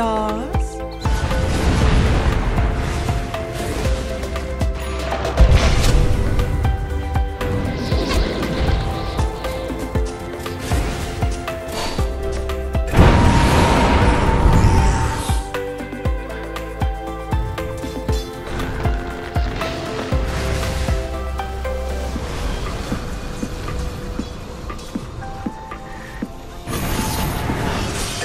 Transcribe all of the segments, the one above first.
star.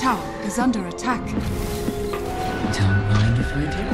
tower is under attack. Don't mind if I do.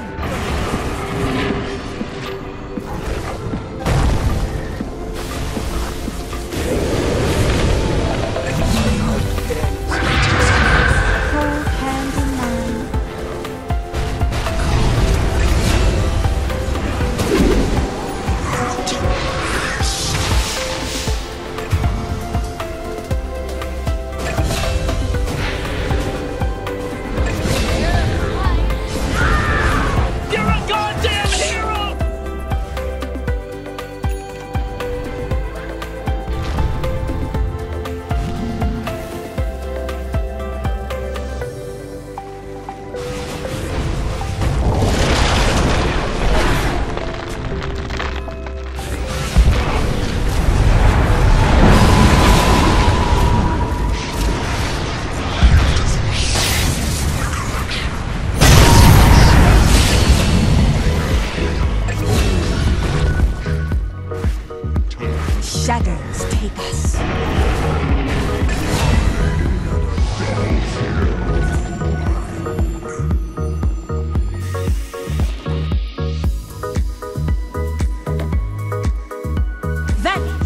that.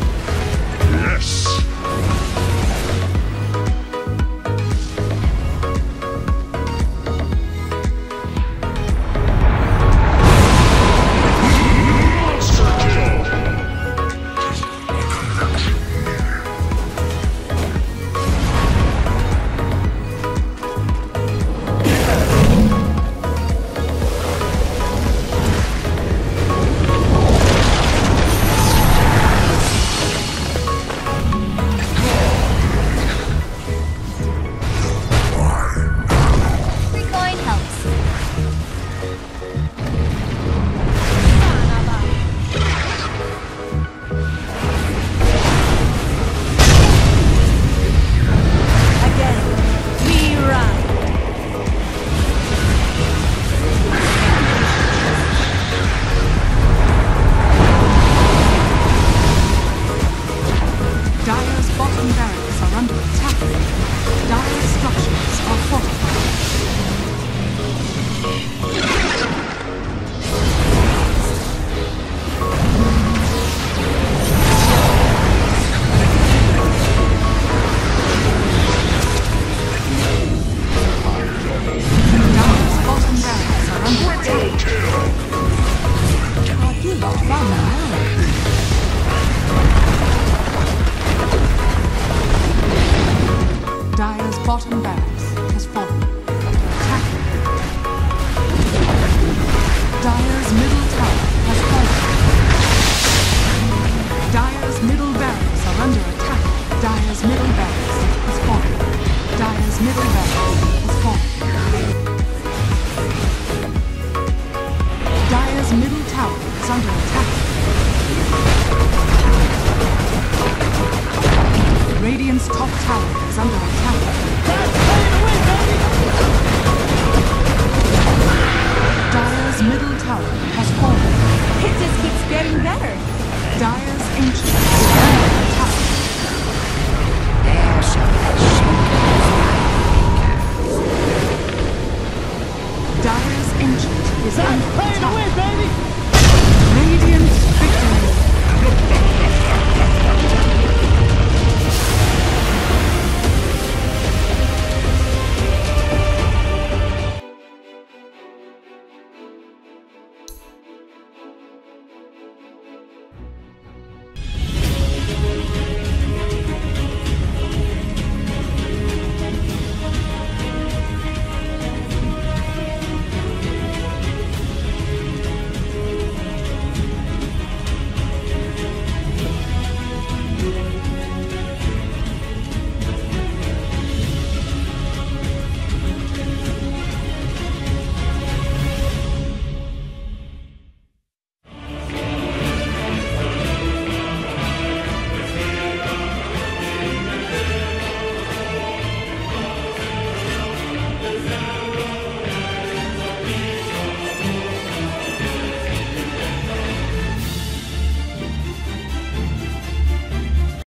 Dire's middle tower